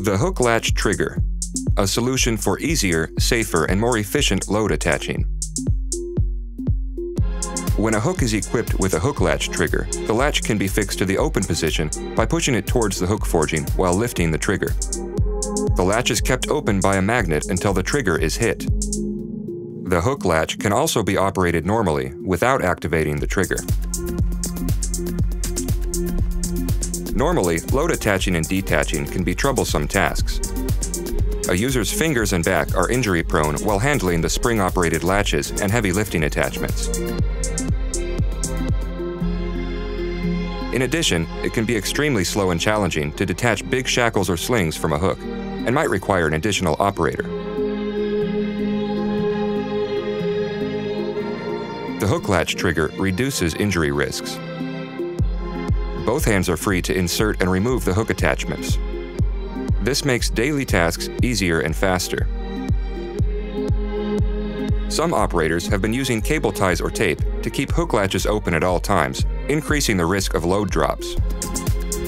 The hook latch trigger, a solution for easier, safer, and more efficient load attaching. When a hook is equipped with a hook latch trigger, the latch can be fixed to the open position by pushing it towards the hook forging while lifting the trigger. The latch is kept open by a magnet until the trigger is hit. The hook latch can also be operated normally without activating the trigger. Normally, load attaching and detaching can be troublesome tasks. A user's fingers and back are injury prone while handling the spring operated latches and heavy lifting attachments. In addition, it can be extremely slow and challenging to detach big shackles or slings from a hook and might require an additional operator. The hook latch trigger reduces injury risks both hands are free to insert and remove the hook attachments. This makes daily tasks easier and faster. Some operators have been using cable ties or tape to keep hook latches open at all times, increasing the risk of load drops.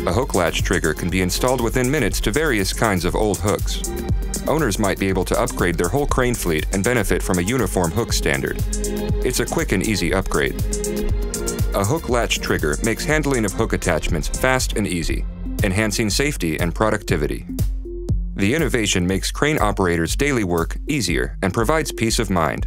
A hook latch trigger can be installed within minutes to various kinds of old hooks. Owners might be able to upgrade their whole crane fleet and benefit from a uniform hook standard. It's a quick and easy upgrade. A hook latch trigger makes handling of hook attachments fast and easy, enhancing safety and productivity. The innovation makes crane operators' daily work easier and provides peace of mind.